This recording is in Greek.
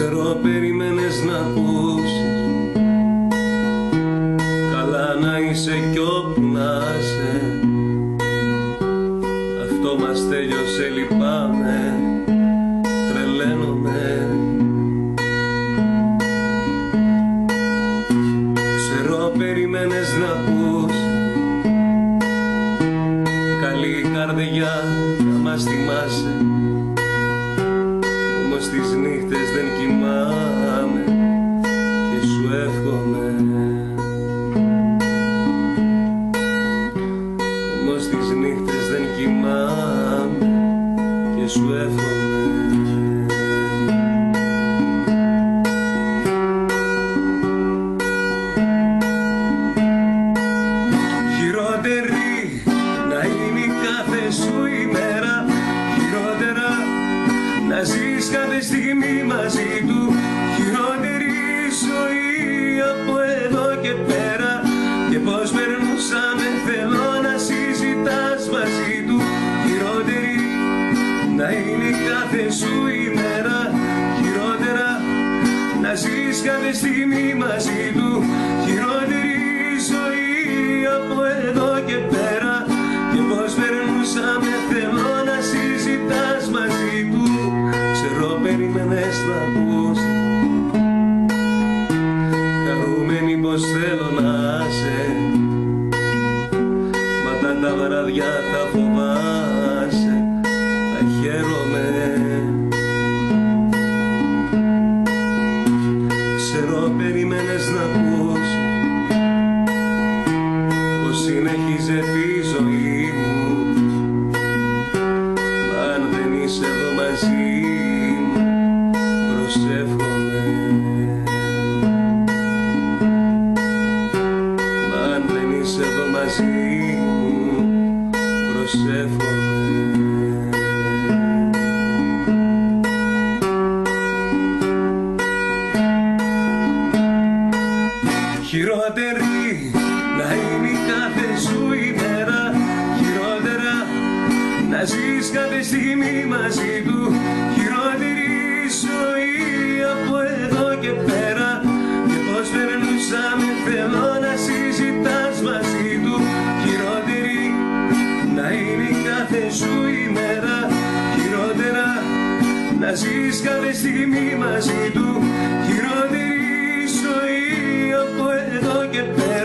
Ξέρω περίμενες να ακούσεις. Καλά να είσαι κι όπου να είσαι. Αυτό μας τέλειωσε λυπάμαι. Τρελαίνομαι. Ξέρω περίμενες να ακούσεις. Καλή καρδιά να μας θυμάσαι νύχτες δεν κοιμάμαι και σου εύχομαι. Χειρότερη να είναι η κάθε σου ημέρα. Χειρότερα να ζεις κάθε στιγμή μαζί του η κάθε σου ημέρα. Χειρότερα να ζεις κάθε στιγμή μαζί του. Χειρότερη ζωή από εδώ και πέρα. Και πως περνούσαμε θέλω να συζητάς μαζί του. Ξέρω περίμενες να ακούς. Χαρούμενη πως θέλω να είσαι. Μα τα τα βραδιά τα φοβάσαι Τα χαίρομαι. Ξέρω περίμενες να ακούς Πως συνέχιζε τη ζωή μου. Μα αν δεν είσαι εδώ μαζί μου Προσεύχομαι. Μα αν δεν είσαι εδώ μαζί μου Προσεύχομαι Χειρότερη να είναι η κάθε σου ημέρα Χειρότερα. Να ζεις κάθε στιγμή μαζί του Χειρότερη ζωή από εδώ και πέρα. Και πως περνούσαμε θέλω να συζητάς μαζί του Χειρότερη. Να είναι η κάθε σου ημέρα Χειρότερα. Να ζεις κάθε στιγμή μαζί του Χειρότερη ζωή από εδώ και πέρα